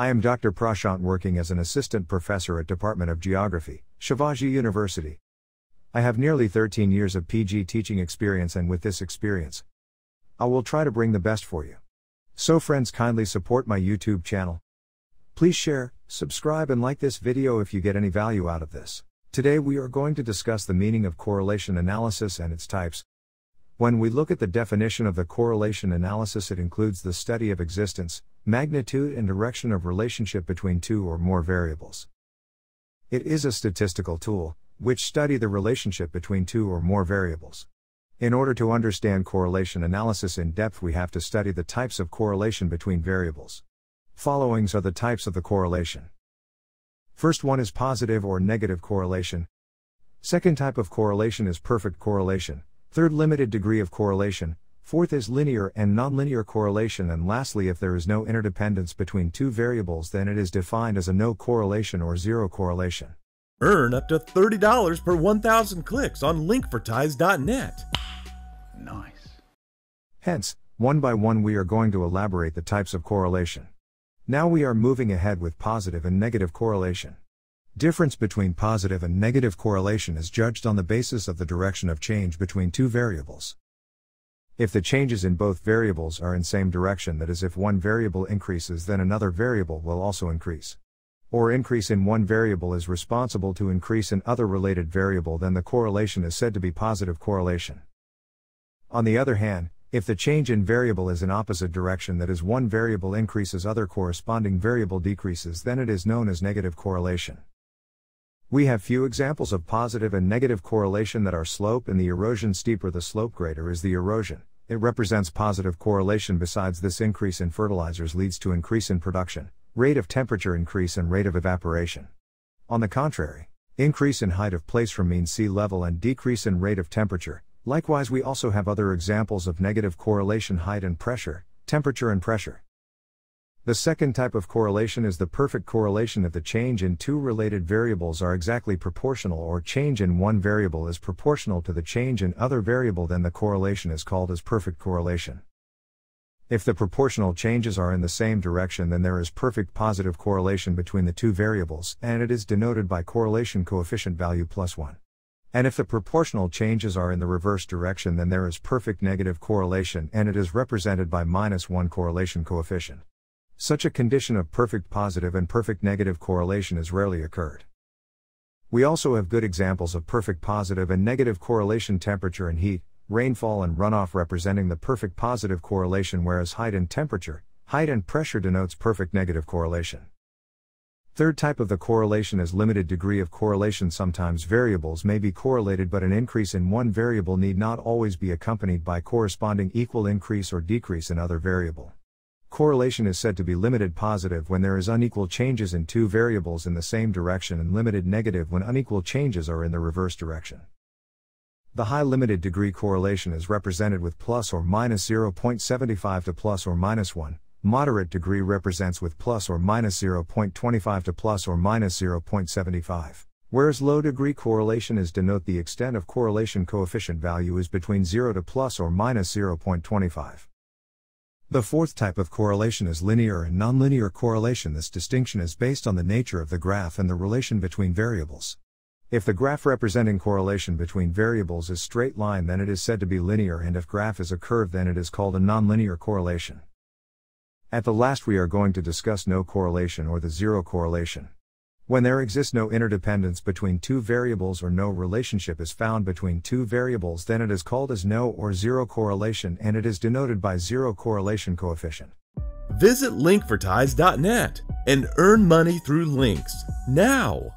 I am Dr. Prashant working as an assistant professor at Department of Geography, Shivaji University. I have nearly 13 years of PG teaching experience and with this experience, I will try to bring the best for you. So friends kindly support my YouTube channel. Please share, subscribe and like this video if you get any value out of this. Today we are going to discuss the meaning of correlation analysis and its types. When we look at the definition of the correlation analysis it includes the study of existence, magnitude and direction of relationship between two or more variables. It is a statistical tool, which study the relationship between two or more variables. In order to understand correlation analysis in depth, we have to study the types of correlation between variables. Followings are the types of the correlation. First one is positive or negative correlation. Second type of correlation is perfect correlation. Third, limited degree of correlation. Fourth is linear and nonlinear correlation. And lastly, if there is no interdependence between two variables, then it is defined as a no correlation or zero correlation. Earn up to $30 per 1,000 clicks on linkforties.net. Nice. Hence, one by one, we are going to elaborate the types of correlation. Now we are moving ahead with positive and negative correlation. Difference between positive and negative correlation is judged on the basis of the direction of change between two variables. If the changes in both variables are in same direction that is if one variable increases then another variable will also increase or increase in one variable is responsible to increase in other related variable then the correlation is said to be positive correlation. On the other hand, if the change in variable is in opposite direction that is one variable increases other corresponding variable decreases then it is known as negative correlation. We have few examples of positive and negative correlation that are slope and the erosion steeper the slope greater is the erosion. It represents positive correlation besides this increase in fertilizers leads to increase in production rate of temperature increase and rate of evaporation. On the contrary, increase in height of place from mean sea level and decrease in rate of temperature. Likewise, we also have other examples of negative correlation height and pressure, temperature and pressure. The second type of correlation is the perfect correlation if the change in two related variables are exactly proportional or change in one variable is proportional to the change in other variable then the correlation is called as perfect correlation. If the proportional changes are in the same direction, then there is perfect positive correlation between the two variables, and it is denoted by correlation coefficient value plus 1. And if the proportional changes are in the reverse direction, then there is perfect negative correlation, and it is represented by minus 1 correlation coefficient. Such a condition of perfect positive and perfect negative correlation is rarely occurred. We also have good examples of perfect positive and negative correlation temperature and heat, rainfall and runoff representing the perfect positive correlation, whereas height and temperature, height and pressure denotes perfect negative correlation. Third type of the correlation is limited degree of correlation. Sometimes variables may be correlated, but an increase in one variable need not always be accompanied by corresponding equal increase or decrease in other variable. Correlation is said to be limited positive when there is unequal changes in two variables in the same direction and limited negative when unequal changes are in the reverse direction. The high limited degree correlation is represented with plus or minus 0.75 to plus or minus 1. Moderate degree represents with plus or minus 0.25 to plus or minus 0.75. Whereas low degree correlation is denote the extent of correlation coefficient value is between 0 to plus or minus 0.25. The fourth type of correlation is linear and nonlinear correlation. This distinction is based on the nature of the graph and the relation between variables. If the graph representing correlation between variables is straight line then it is said to be linear and if graph is a curve then it is called a nonlinear correlation. At the last we are going to discuss no correlation or the zero correlation. When there exists no interdependence between two variables or no relationship is found between two variables then it is called as no or zero correlation and it is denoted by zero correlation coefficient. Visit linkforties.net and earn money through links now.